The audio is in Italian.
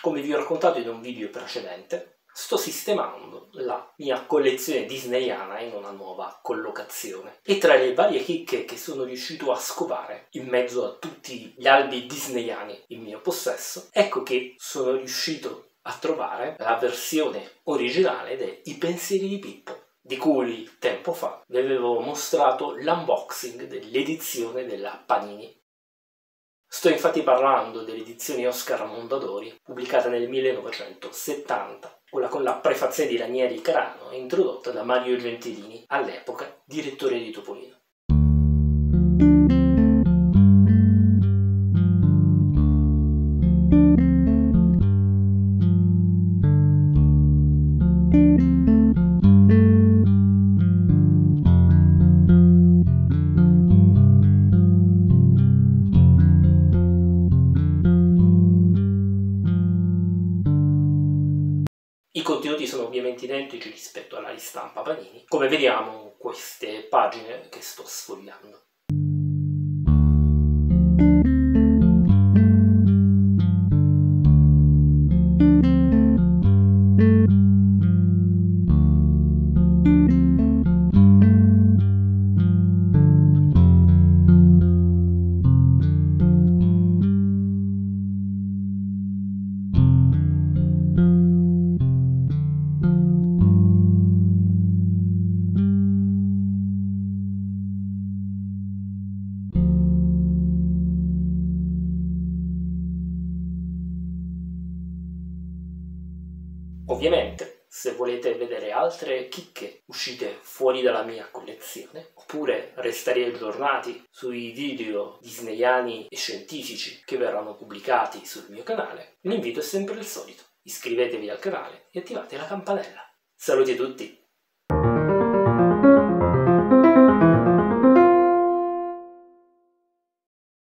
Come vi ho raccontato in un video precedente, sto sistemando la mia collezione disneyana in una nuova collocazione. E tra le varie chicche che sono riuscito a scovare in mezzo a tutti gli albi disneyani in mio possesso, ecco che sono riuscito a trovare la versione originale dei Pensieri di Pippo, di cui tempo fa vi avevo mostrato l'unboxing dell'edizione della Panini. Sto infatti parlando dell'edizione Oscar Mondadori, pubblicata nel 1970, quella con la prefazione di Ranieri Carano introdotta da Mario Gentilini, all'epoca direttore di Topolino. I contenuti sono ovviamente identici rispetto alla ristampa Panini, come vediamo in queste pagine che sto sfogliando. Ovviamente, se volete vedere altre chicche uscite fuori dalla mia collezione, oppure restare aggiornati sui video disneyani e scientifici che verranno pubblicati sul mio canale, l'invito è sempre il solito. Iscrivetevi al canale e attivate la campanella. Saluti a tutti!